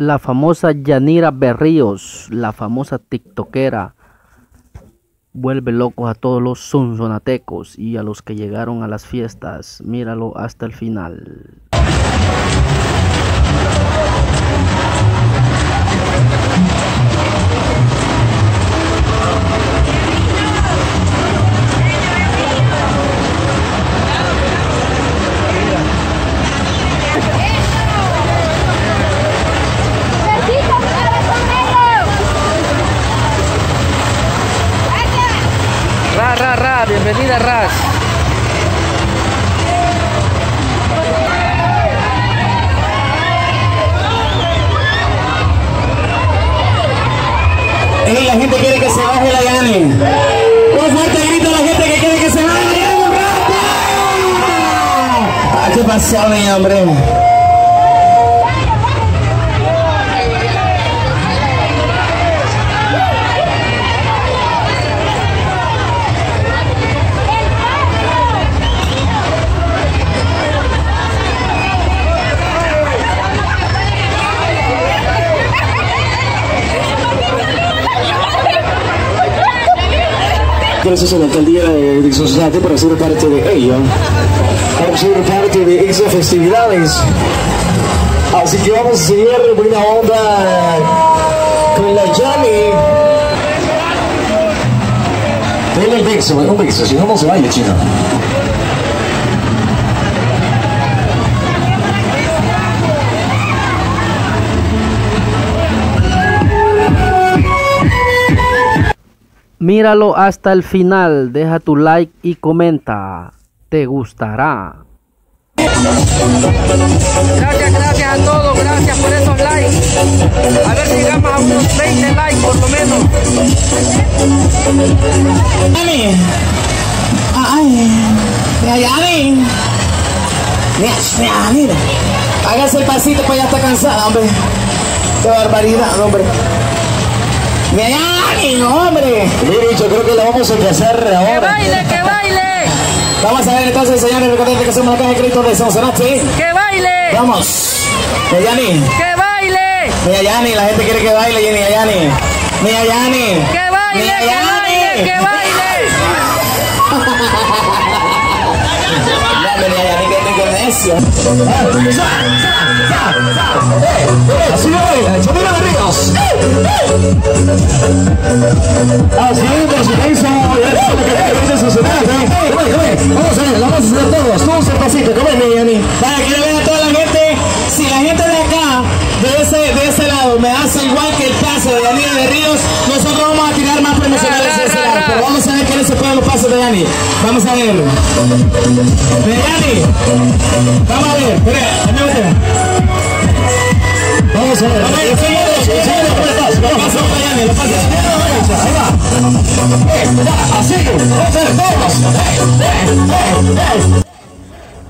la famosa Yanira Berríos, la famosa tiktokera, vuelve locos a todos los sonzonatecos y a los que llegaron a las fiestas. Míralo hasta el final. Ra, bienvenida Ras. Ey, la gente quiere que se baje la Yanni. Un grito a Gracias a la alcaldía de Society por ser parte de ello, por ser parte de esas festividades. Así que vamos a seguir buena onda con la Yami. Dale el beso, un beso, si no, no se baila, chino. Míralo hasta el final, deja tu like y comenta. Te gustará. Gracias, gracias a todos, gracias por esos likes. A ver si llegamos a unos 20 likes por lo menos. Yami. Ay, mira, Yami. Mira, mira, mira. Hágase el pasito, pues ya está cansada, hombre. Qué barbaridad, hombre. Yami, hombre. Yo creo que la vamos a empezar ¡Que ahora. baile, que baile! Vamos a ver entonces, señores, recuerden que somos la caja de crédito de Sonsonate. ¡Que baile! Vamos. Mira, Yani. ¡Que baile! Mira, Yani, la gente quiere que baile, Jenny, Yani. Mira, Yani. ¡Que baile, que baile, que baile! Dale, mira, Yani, que tengo necio. Así es, Chamira de Ríos. Así es, por supuesto, es lo que suceder, Vamos a ver, lo vamos a hacer todos, todos el pasito, come, mi Yani. Para que le vean a toda la gente, si la gente de acá, de ese, de ese lado, me hace igual que el paso de Yanira de Ríos, nosotros vamos a tirar más promocionales de ese lado. Pero vamos a ver quiénes se pueden los pasos de Yani. Vamos a ver. De. Vamos a ver, espera. Vamos a ver. A ver,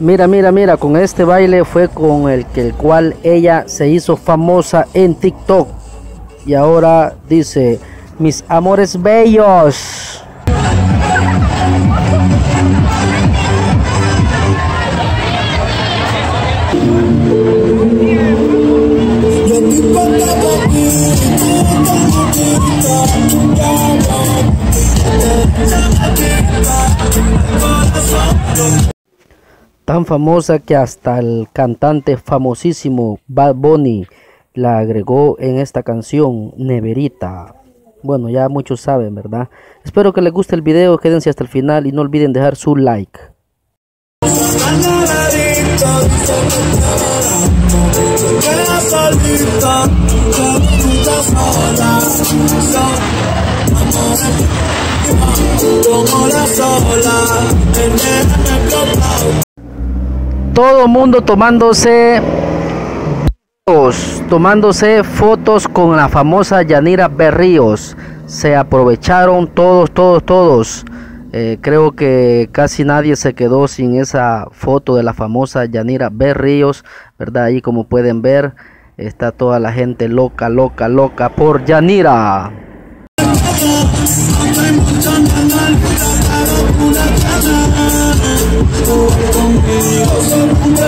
Mira, mira, mira, con este baile fue con el que el cual ella se hizo famosa en TikTok. Y ahora dice, mis amores bellos. Tan famosa que hasta el cantante famosísimo Bad Bunny la agregó en esta canción, Neverita. Bueno, ya muchos saben, ¿verdad? Espero que les guste el video, quédense hasta el final y no olviden dejar su like. Todo mundo tomándose fotos, tomándose fotos con la famosa Yanira Berríos. Se aprovecharon todos, todos, todos. Eh, creo que casi nadie se quedó sin esa foto de la famosa Yanira Berríos, ¿verdad? Ahí como pueden ver, está toda la gente loca, loca, loca por Yanira.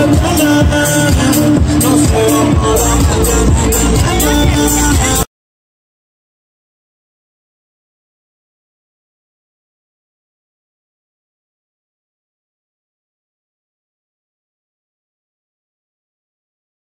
Conmigo se